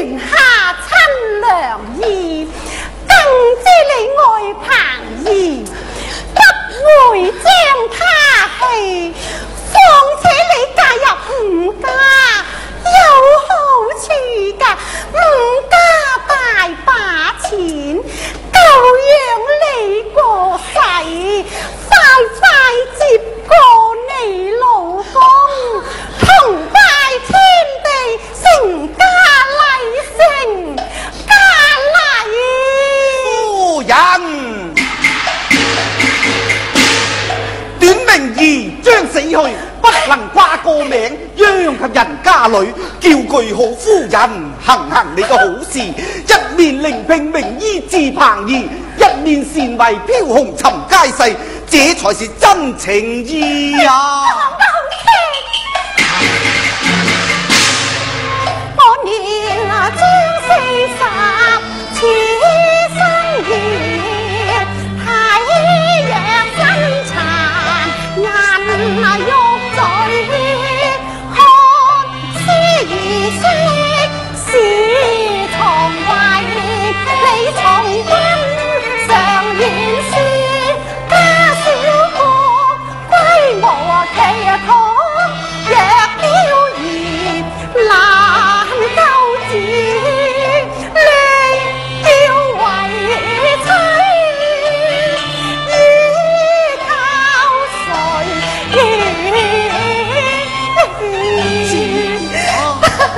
Hey! 能挂个名，央及人家里，叫句好夫人，行行你个好事，一面聆聘名医治贫儿，一面善为飘红寻佳婿，这才是真情意啊。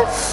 Ha ha ha!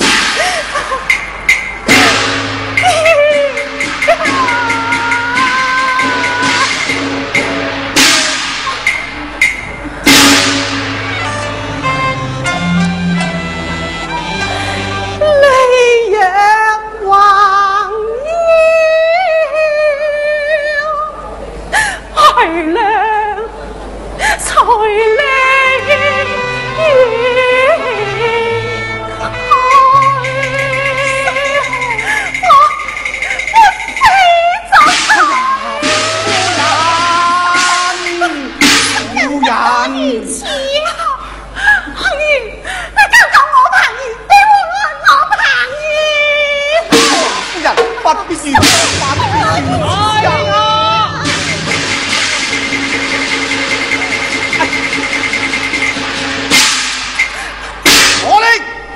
我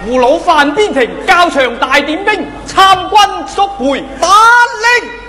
令葫芦范边停，教场大点兵，参军速回，打令。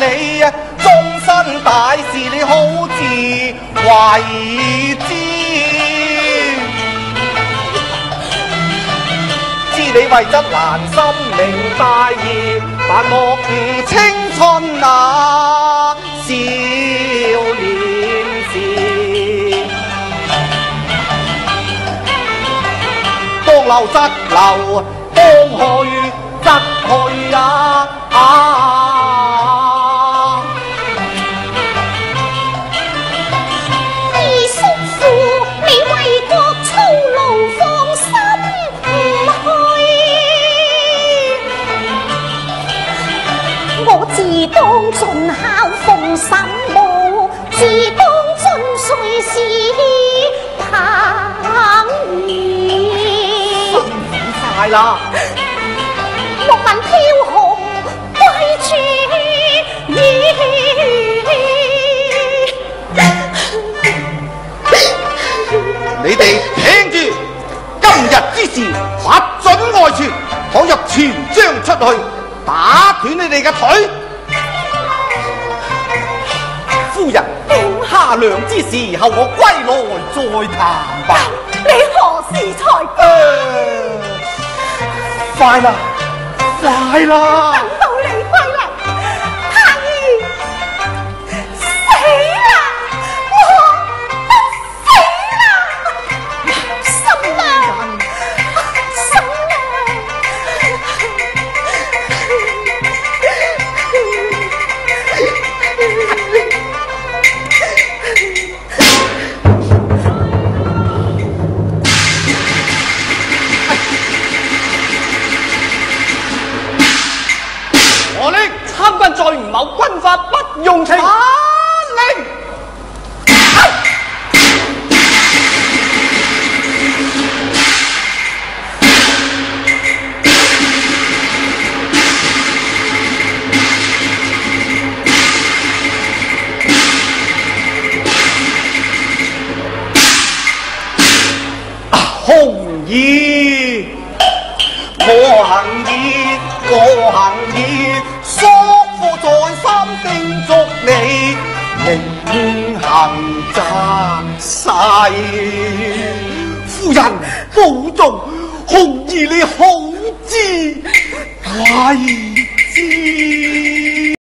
你啊，终身大事，你好自为之。知你为则难，心明大义，但莫误青春啊，少年时。当流则流，当去则去啊！孝奉沈母，自当尽岁事彭延。风雨啦，莫问飘红归处远。你哋听住，今日之事不准外传，倘若传将出去，打断你哋嘅腿。夫人，等下两之时候我归来再谈吧。你何时才快啦，快啦！勇气。诈世夫人保重，红儿你好知歹知。